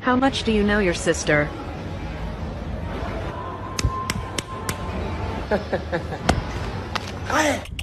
How much do you know your sister? Quiet!